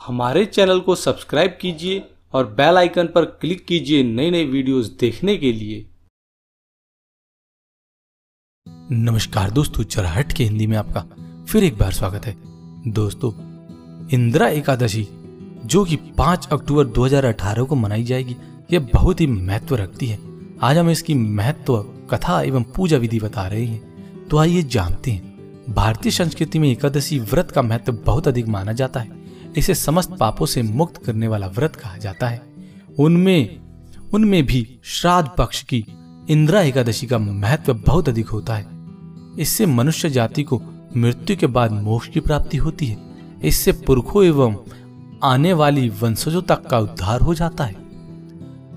हमारे चैनल को सब्सक्राइब कीजिए और बेल आइकन पर क्लिक कीजिए नई नई वीडियोस देखने के लिए। नमस्कार दोस्तों, चरहट के हिंदी में आपका फिर एक बार स्वागत है। दोस्तों, इंदिरा एकादशी, जो कि 5 अक्टूबर 2018 को मनाई जाएगी, यह बहुत ही महत्व रखती है। आज हम इसकी महत्व, कथा एवं पूजा विधि बता रहे हैं। तो आइए जानते हैं, भारतीय संस्कृति में एकादशी व्रत का महत्व बहुत अधिक माना जाता है। इसे समस्त पापों से मुक्त करने वाला व्रत कहा जाता है। उनमें उनमें भी श्राद्ध पक्ष की इंदिरा एकादशी का महत्व बहुत अधिक होता है। इससे मनुष्य जाति को मृत्यु के बाद मोक्ष की प्राप्ति होती है। इससे पुरखों एवं आने वाली वंशजों तक का उद्धार हो जाता है।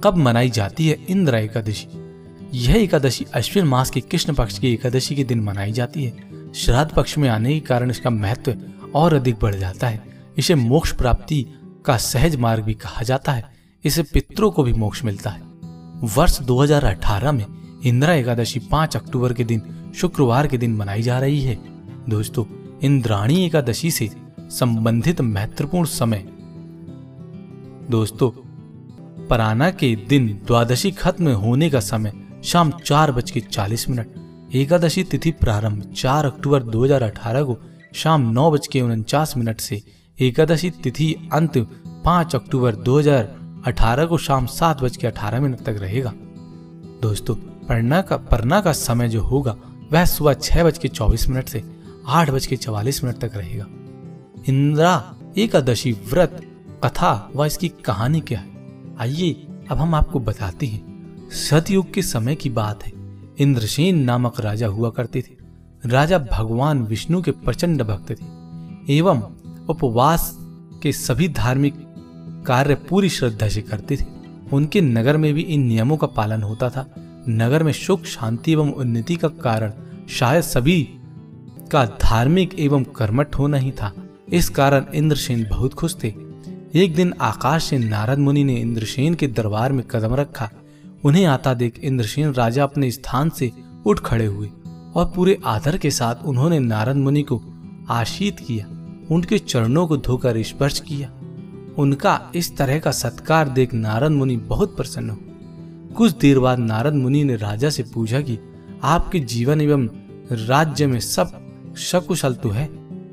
कब मनाई जाती है इंदिरा एकादशी? यह एकादशी अश्विन मास के कृष्ण पक्ष की एकादशी के दिन मनाई जाती है। श्राद्ध पक्ष में आने के कारण इसका महत्व और अधिक बढ़ जाता है। इसे मोक्ष प्राप्ति का सहज मार्ग भी कहा जाता है। इसे पितरों को भी मोक्ष मिलता है। वर्ष 2018 में इंदिरा एकादशी 5 अक्टूबर के दिन, शुक्रवार के दिन मनाई जा रही है। दोस्तों, इंद्राणी एकादशी से संबंधित महत्वपूर्ण समय। दोस्तों, पराना के दिन द्वादशी खत्म होने का समय शाम चार बज के चालीस मिनट। एकादशी तिथि प्रारंभ चार अक्टूबर 2018 को शाम नौ बज के उनचास मिनट से एकादशी तिथि अंत पाँच अक्टूबर 2018 को शाम सात बज के अठारह मिनट तक रहेगा। दोस्तों, पढ़ना का पढ़ना का समय जो होगा, वह सुबह छह बज के चौबीस मिनट से आठ बज के चवालीस मिनट तक रहेगा। इंदिरा, एकादशी व्रत, कथा व इसकी कहानी क्या है? आइए, अब हम आपको बताते हैं। सतयुग के समय की बात है। इंद्रसेन नामक राजा हुआ करते थे। राजा भगवान विष्णु के प्रचंड भक्त थे। एवं उपवास के सभी धार्मिक कार्य पूरी श्रद्धा से करते थे। उनके नगर में भी इन नियमों का पालन होता था। नगर में सुख, शांति एवं उन्नति का कारण शायद सभी का धार्मिक एवं कर्मठ होना ही था। इस कारण इंद्रसेन बहुत खुश थे। एक दिन आकाश से नारद मुनि ने इंद्रसेन के दरबार में कदम रखा। उन्हें आता देख इंद्रसेन राजा अपने स्थान से उठ खड़े हुए और पूरे आदर के साथ उन्होंने नारद मुनि को आशीत किया। उनके चरणों को धोकर स्पर्श किया। उनका इस तरह का सत्कार देख नारद मुनि बहुत प्रसन्न हुए। कुछ देर बाद नारद मुनि ने राजा से पूछा कि, आपके जीवन एवं राज्य में सब सकुशल तो है?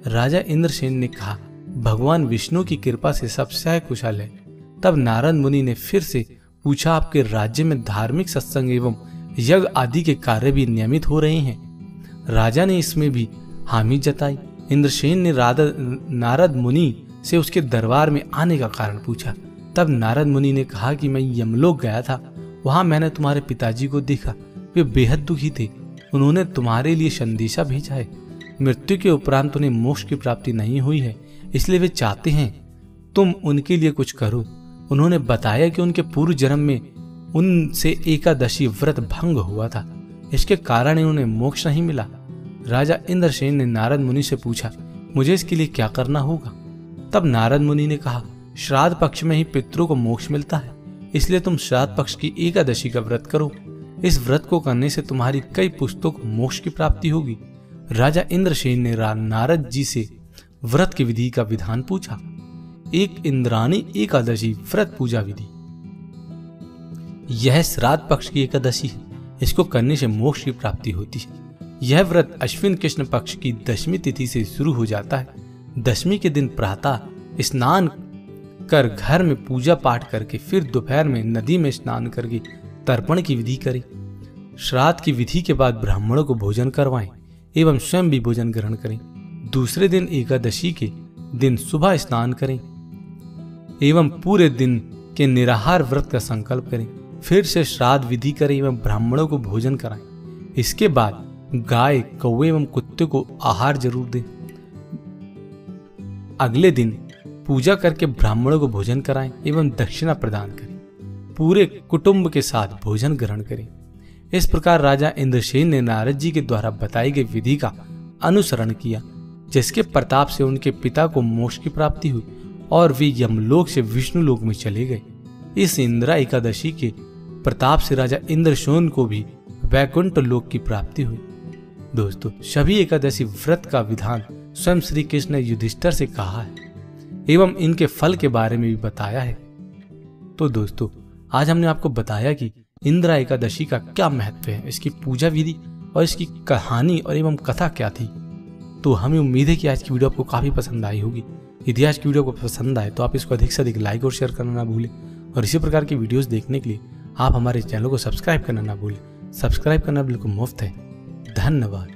राजा इंद्रसेन ने कहा, भगवान विष्णु की कृपा से सब सह कुशल है। तब नारद मुनि ने फिर से पूछा, आपके राज्य में धार्मिक सत्संग एवं यज्ञ आदि के कार्य भी नियमित हो रहे हैं? राजा ने इसमें भी हामी जताई। इंद्रसेन ने राधा, नारद मुनि से उसके दरबार में आने का कारण पूछा। तब नारद मुनि ने कहा कि मैं यमलोक गया था। वहाँ मैंने तुम्हारे पिताजी को देखा। वे बेहद दुखी थे। उन्होंने तुम्हारे लिए संदेशा भेजा है। मृत्यु के उपरांत उन्हें मोक्ष की प्राप्ति नहीं हुई है, इसलिए वे चाहते हैं, तुम उनके लिए कुछ करो। उन्होंने बताया कि उनके पूर्व जन्म में उनसे एकादशी व्रत भंग हुआ था। इसके कारण उन्हें मोक्ष नहीं मिला। राजा इंद्रसेन ने नारद मुनि से पूछा, मुझे इसके लिए क्या करना होगा? तब नारद मुनि ने कहा, श्राद्ध पक्ष में ही पितरों को मोक्ष मिलता है, इसलिए तुम श्राद्ध पक्ष की एकादशी का व्रत करो। इस व्रत को करने से तुम्हारी कई पुस्तकों को मोक्ष की प्राप्ति होगी। राजा इंद्रसेन ने नारद जी से व्रत की विधि का विधान पूछा। एक इंद्राणी एकादशी व्रत पूजा विधि। यह श्राद्ध पक्ष की एकादशी है, इसको करने से मोक्ष की प्राप्ति होती है। यह व्रत अश्विन कृष्ण पक्ष की दशमी तिथि से शुरू हो जाता है। दशमी के दिन प्रातः स्नान कर घर में पूजा पाठ करके फिर दोपहर में नदी में स्नान करके तर्पण की विधि करें। श्राद्ध की विधि के बाद ब्राह्मणों को भोजन करवाएँ एवं स्वयं भी भोजन ग्रहण करें। दूसरे दिन एकादशी के दिन सुबह स्नान करें एवं पूरे दिन के निराहार व्रत का संकल्प करें। फिर से श्राद्ध विधि करें एवं ब्राह्मणों को भोजन कराएँ। इसके बाद गाय कौवे एवं कुत्ते को आहार ज़रूर दें। अगले दिन पूजा करके ब्राह्मणों को भोजन कराएँ एवं दक्षिणा प्रदान करें। पूरे कुटुंब के साथ भोजन ग्रहण करें। इस प्रकार राजा इंद्रसेन ने नारद जी के द्वारा बताई गई विधि का अनुसरण किया, जिसके प्रताप से उनके पिता को मोक्ष की प्राप्ति हुई और वे यमलोक से विष्णु लोक में चले गए। इस इंदिरा एकादशी के प्रताप से राजा इंद्रशोन को भी वैकुंठ लोक की प्राप्ति हुई। दोस्तों सभी एकादशी व्रत का विधान स्वयं श्री कृष्ण ने युधिष्ठर से कहा है एवं इनके फल के बारे में भी बताया है। तो दोस्तों, आज हमने आपको बताया कि इंदिरा एकादशी का क्या महत्व है, इसकी पूजा विधि और इसकी कहानी और एवं कथा क्या थी। तो हमें उम्मीद है कि आज की वीडियो आपको काफ़ी पसंद आई होगी। यदि आज की वीडियो को पसंद आए तो आप इसको अधिक से अधिक लाइक और शेयर करना ना भूलें। और इसी प्रकार की वीडियोस देखने के लिए आप हमारे चैनल को सब्सक्राइब करना ना भूलें। सब्सक्राइब करना बिल्कुल मुफ़्त है। धन्यवाद।